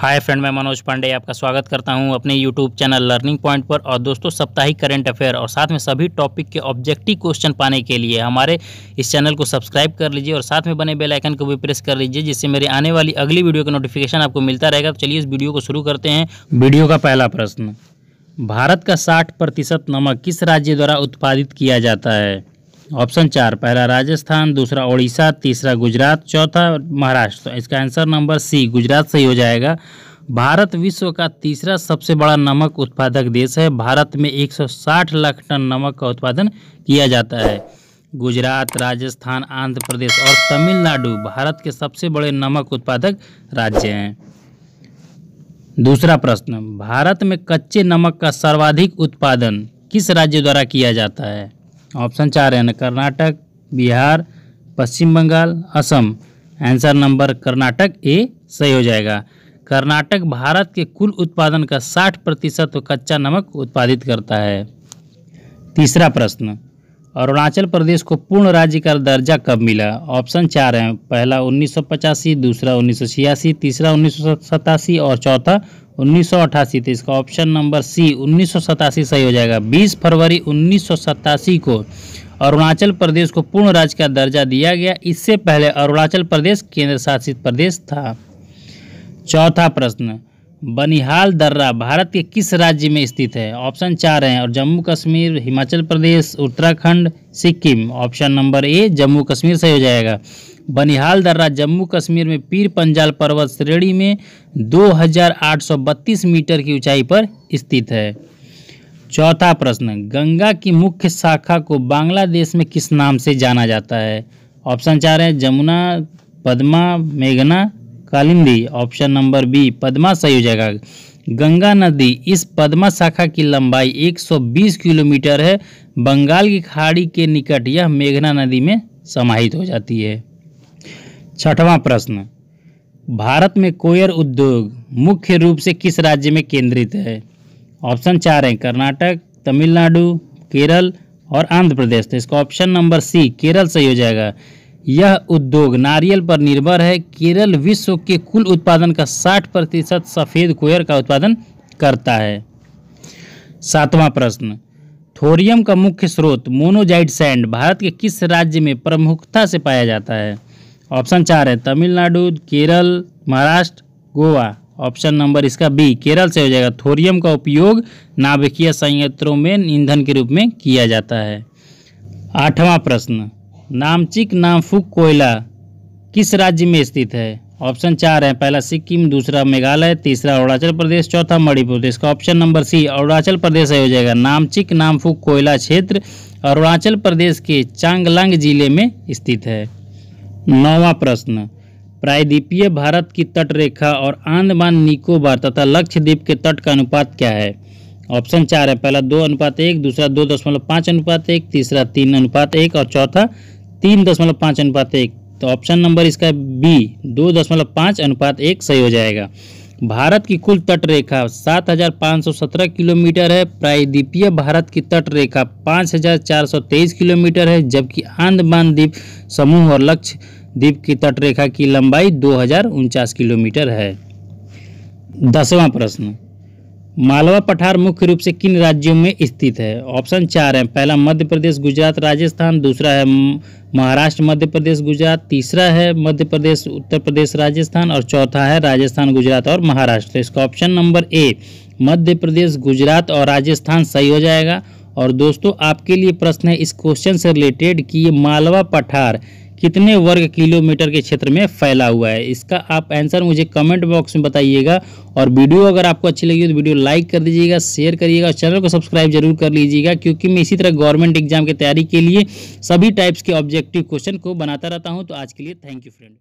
Hi friend, मैं मनोज पांडे आपका स्वागत करता हूँ अपने यूट्यूब चैनल लर्निंग पॉइंट पर। और दोस्तों, साप्ताहिक करंट अफेयर और साथ में सभी टॉपिक के ऑब्जेक्टिव क्वेश्चन पाने के लिए हमारे इस चैनल को सब्सक्राइब कर लीजिए और साथ में बने बेल आइकन को भी प्रेस कर लीजिए, जिससे मेरी आने वाली अगली वीडियो का नोटिफिकेशन आपको मिलता रहेगा। तो चलिए इस वीडियो को शुरू करते हैं। वीडियो का पहला प्रश्न, भारत का साठ प्रतिशत नमक किस राज्य द्वारा उत्पादित किया जाता है? ऑप्शन चार, पहला राजस्थान, दूसरा ओडिशा, तीसरा गुजरात, चौथा महाराष्ट्र। तो इसका आंसर नंबर सी, गुजरात सही हो जाएगा। भारत विश्व का तीसरा सबसे बड़ा नमक उत्पादक देश है। भारत में 160 लाख टन नमक का उत्पादन किया जाता है। गुजरात, राजस्थान, आंध्र प्रदेश और तमिलनाडु भारत के सबसे बड़े नमक उत्पादक राज्य हैं। दूसरा प्रश्न, भारत में कच्चे नमक का सर्वाधिक उत्पादन किस राज्य द्वारा किया जाता है? ऑप्शन चार है, Karnataka, Bihar, Paschim Bengal, Assam. Answer number Karnataka A सही हो जाएगा। कर्नाटक भारत के कुल उत्पादन का 60 प्रतिशत कच्चा नमक उत्पादित करता है। तीसरा प्रश्न अरुणाचल प्रदेश को पूर्ण राज्य का दर्जा कब मिला? ऑप्शन चार हैं, पहला उन्नीस सौ पचासी, दूसरा उन्नीस तीसरा उन्नीस सौ सतासी और चौथा उन्नीस तो इसका ऑप्शन नंबर सी, उन्नीस सौ सतासी सही हो जाएगा। 20 फरवरी उन्नीस सौ सतासी को अरुणाचल प्रदेश को पूर्ण राज्य का दर्जा दिया गया। इससे पहले अरुणाचल प्रदेश केंद्र शासित प्रदेश था। चौथा प्रश्न बनिहाल दर्रा भारत के किस राज्य में स्थित है? ऑप्शन चार हैं, और Jammu Kashmir, Himachal Pradesh, Uttarakhand, Sikkim. Option number A, Jammu Kashmir सही हो जाएगा। बनिहाल दर्रा जम्मू कश्मीर में पीर पंजाल पर्वत श्रेणी में 2832 मीटर की ऊंचाई पर स्थित है। चौथा प्रश्न, गंगा की मुख्य शाखा को बांग्लादेश में किस नाम से जाना जाता है? ऑप्शन चार है, जमुना, पद्मा, मेघना Kalindi option number B Padma सही जाएगा। गंगा नदी, इस पद्मा शाखा की लंबाई 120 किलोमीटर है। बंगाल की खाड़ी के निकट यह मेघना नदी में समाहित हो जाती है। छठवां प्रश्न, भारत में कोयर उद्योग मुख्य रूप से किस राज्य में केंद्रित है? ऑप्शन चार है, कर्नाटक, तमिलनाडु, केरल और आंध्र प्रदेश। तो इसका ऑप्शन नंबर सी केरल सही हो जाएगा। यह उद्योग नारियल पर निर्भर है। केरल विश्व के कुल उत्पादन का 60 प्रतिशत सफ़ेद कोयर का उत्पादन करता है। सातवां प्रश्न, थोरियम का मुख्य स्रोत मोनोजाइड सैंड भारत के किस राज्य में प्रमुखता से पाया जाता है? ऑप्शन चार है तमिलनाडु, केरल, महाराष्ट्र, गोवा। ऑप्शन नंबर इसका बी, केरल से हो जाएगा। थोरियम का उपयोग नाभिकीय संयंत्रों में ईंधन के रूप में किया जाता है। आठवां प्रश्न नामचिक नामफुक कोयला किस राज्य में स्थित है? ऑप्शन चार है, पहला सिक्किम, दूसरा मेघालय, तीसरा अरुणाचल प्रदेश, चौथा मणिपुर। इसका option number C, Arunachal Pradesh हो जाएगा। नामचिक नामफुक कोयला क्षेत्र अरुणाचल प्रदेश के चांगलांग ज़िले में स्थित है। नौवा प्रश्न, प्रायद्वीपीय भारत की तट रेखा और आंदमान निकोबार तथा लक्षद्वीप के तट का अनुपात क्या है? ऑप्शन चार है, पहला दो अनुपात एक, दूसरा दो दशमलव पाँच अनुपात एक, तीसरा तीन अनुपात एक और चौथा तीन दशमलव पाँच अनुपात एक तो ऑप्शन नंबर इसका बी दो दशमलव पाँच अनुपात एक सही हो जाएगा। भारत की कुल तट रेखा 7,517 किलोमीटर है प्रायद्वीपीय भारत की तट रेखा 5,423 किलोमीटर है जबकि आंदमान द्वीप समूह और लक्ष्य द्वीप की तट रेखा की लंबाई दो हज़ार उनचास किलोमीटर है। दसवां प्रश्न मालवा पठार मुख्य रूप से किन राज्यों में स्थित है? ऑप्शन चार है, पहला मध्य प्रदेश, गुजरात, राजस्थान, दूसरा है महाराष्ट्र, मध्य प्रदेश, गुजरात, तीसरा है मध्य प्रदेश, उत्तर प्रदेश, राजस्थान और चौथा है राजस्थान, गुजरात और महाराष्ट्र। तो इसका option number A, Madhya Pradesh, Gujarat और राजस्थान सही हो जाएगा। और दोस्तों, आपके लिए प्रश्न है इस क्वेश्चन से रिलेटेड कि ये मालवा पठार कितने वर्ग किलोमीटर के क्षेत्र में फैला हुआ है? इसका आप आंसर मुझे कमेंट बॉक्स में बताइएगा। और वीडियो अगर आपको अच्छी लगी तो वीडियो लाइक कर दीजिएगा शेयर करिएगा और चैनल को सब्सक्राइब ज़रूर कर लीजिएगा, क्योंकि मैं इसी तरह गवर्नमेंट एग्ज़ाम की तैयारी के लिए सभी टाइप्स के ऑब्जेक्टिव क्वेश्चन को बनाता रहता हूँ। तो आज के लिए थैंक यू फ्रेंड